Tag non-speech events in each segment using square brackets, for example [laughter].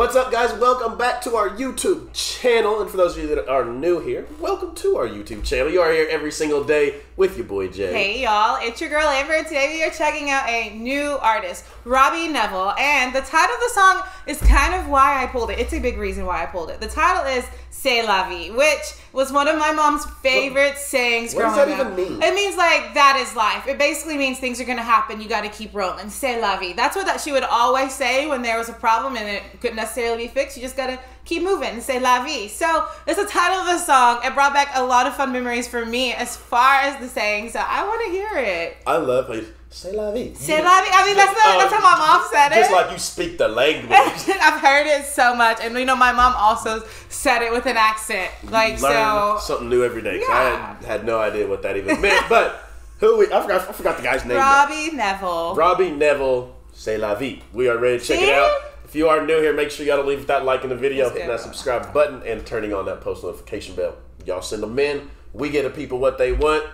What's up, guys? Welcome back to our YouTube channel. And for those of you that are new here, welcome to our YouTube channel. You are here every single day with your boy Jay. Hey y'all, it's your girl Amber, today we are checking out a new artist, Robbie Nevil. And the title of the song is kind of why I pulled it. It's a big reason why I pulled it. The title is C'est la vie, which was one of my mom's favorite sayings what does growing that up. even mean? It means like that is life. It basically means things are gonna happen. You got to keep rolling. C'est la vie. That's what that she would always say when there was a problem and it couldn't necessarily be fixed. You just gotta keep moving. C'est la vie. So it's the title of the song. It brought back a lot of fun memories for me as far as the saying. So I want to hear it. I love how you say la vie. C'est la vie. I mean, that's not, that's how my mom said it. Just like you speak the language. [laughs] I've heard it so much, and you know, my mom also said it with an accent. Like Learn so. something new every day. 'cause I had, had no idea what that even meant. But who we, I forgot I forgot the guy's name. now. Robbie Nevil. Robbie Nevil, C'est la vie. We are ready to check it out. If you are new here, make sure you gotta leave that like in the video, Let's hitting that subscribe button, and turning on that post notification bell. Y'all send them in. We get the people what they want.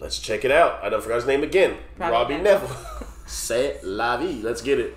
Let's check it out. I don't forgot his name again. Robbie Robbie, Nevil. [laughs] Nevil. C'est la vie. Let's get it.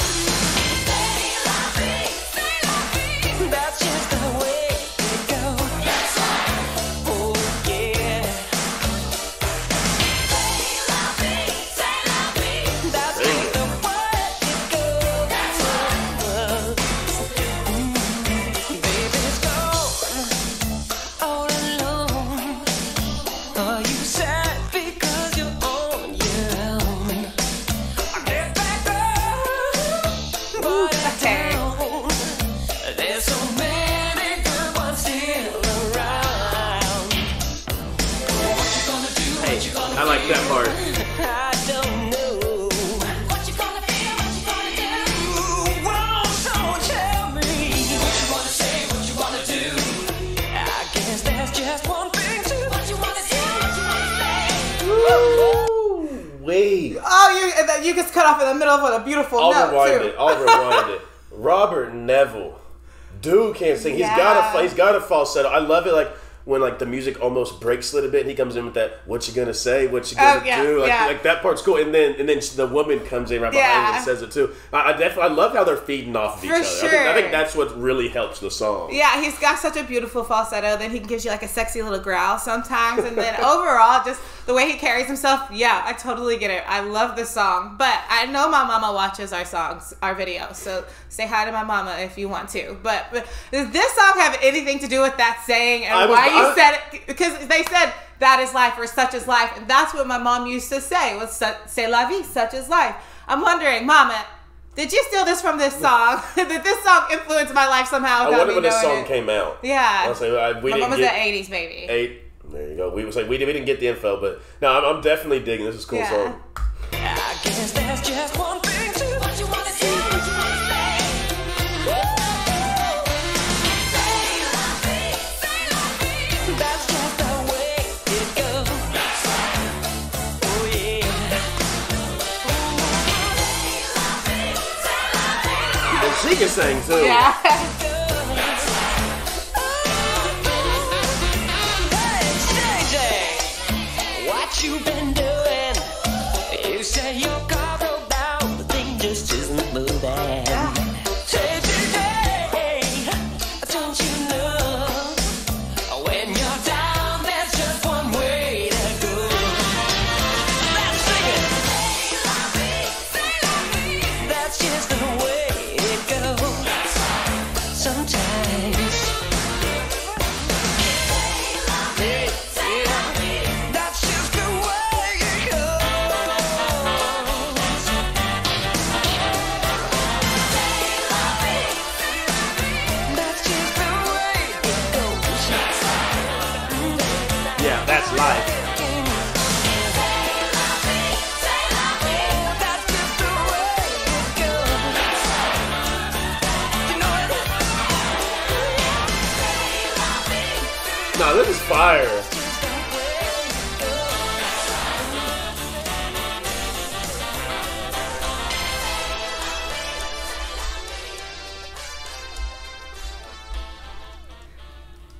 What you wanna say? Wait. Oh, you and then you just cut off in the middle of a beautiful I'll note rewind too. it. I'll rewind it. Robert Nevil, dude can't sing. He's got a he's got a falsetto. I love it. Like when like the music almost breaks a little bit, and he comes in with that. What you gonna say? What you oh, gonna Oh, yeah, do? Like, yeah. like that part's cool. And then and then the woman comes in right behind him and says it too. I, I definitely I love how they're feeding off of each For other. I think, I think that's what really helps the song. Yeah, he's got such a beautiful falsetto. Then he gives you like a sexy little growl sometimes, and then overall, just the way he carries himself. Yeah, I totally get it. I love the song, but I know my mama watches our songs, our videos. So say hi to my mama if you want to. But, but does this song have anything to do with that saying and was- why you I- said it? Because they said that is life or such is life, and that's what my mom used to say was "c'est la vie, such is life." I'm wondering, Mama. Did you steal this from this song? [laughs] Did this song influence my life somehow? I wonder when this song it? came out. Yeah. I'll I, we My mom was the '80s baby. eight. There you go. We was like we, we didn't get the info, but no, I'm, I'm definitely digging. This is a cool Yeah. song. I guess there's just one thing to. What you wanna do? What you wanna say? That's just the way it goes. Oh yeah. And she can sing too. Yeah. [laughs] JJ, what you been doing? This is fire.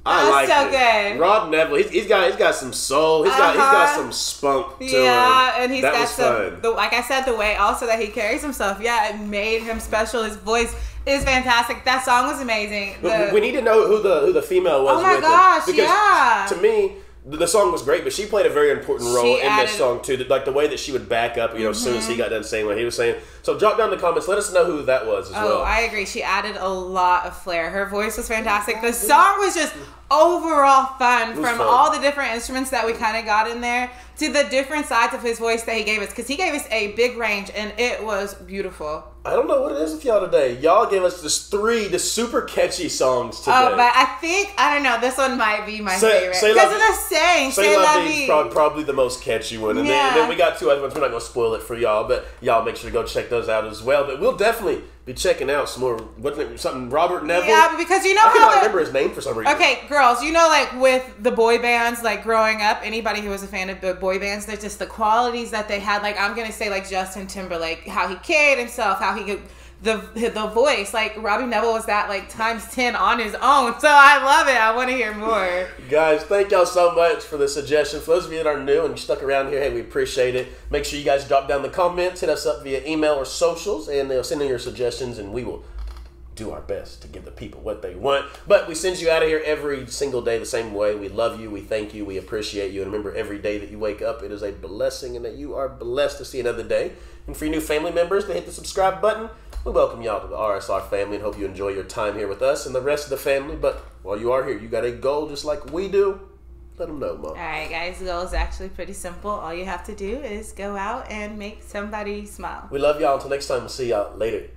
I That's like so it. good. Rob Nevil, he's, he's got he's got some soul. He's got he's got Uh-huh. some spunk to him. Yeah, and he's that got some. The, like I said, the way also that he carries himself, yeah, it made him special. His voice is fantastic. That song was amazing. We- The- we need to know who the who the female was. Oh my gosh. Because yeah. To me, the, song was great, but she played a very important role She in added- this song too. Like the way that she would back up, you know, as soon as he Mm-hmm. got done saying what he was saying. So drop down in the comments. Let us know who that was as Oh, well. I agree. She added a lot of flair. Her voice was fantastic. The song was just overall fun from fun. all the different instruments that we kind of got in there to the different sides of his voice that he gave us because he gave us a big range and it was beautiful. I don't know what it is with y'all today. Y'all gave us just three, just super catchy songs oh, today. Oh, but I think I don't know. This one might be my Say- favorite because of the saying. Say Say La la Vie vie. probably the most catchy one. And, then, and Yeah. then we got two other ones. We're not to spoil it for y'all, but y'all make sure to go check those out as well. But we'll definitely be checking out some more. What's something Robert Nevil? Yeah, because you know I how cannot the- remember his name for some reason. Okay, girls, you know, like with the boy bands, like growing up, anybody who was a fan of the boy bands, there's just the qualities that they had. Like, I'm gonna say, like Justin Timberlake, how he carried himself, how he could. The, the voice like Robbie Nevil was that like times 10 on his own [laughs] so I love it I want to hear more Guys, thank y'all so much for the suggestion. For those of you that are new and stuck around here, hey, we appreciate it. Make sure you guys drop down the comments, hit us up via email or socials, and they'll send in your suggestions, and we will do our best to give the people what they want. But we send you out of here every single day the same way. We love you, we thank you, we appreciate you, and remember every day that you wake up, it is a blessing, and that you are blessed to see another day. And for your new family members to hit the subscribe button, we welcome y'all to the RSR family and hope you enjoy your time here with us and the rest of the family. But while you are here, you got a goal just like we do. Let them know, Mom. all right guys the goal is actually pretty simple all you have to do is go out and make somebody smile We love y'all. Until next time, we'll see y'all later.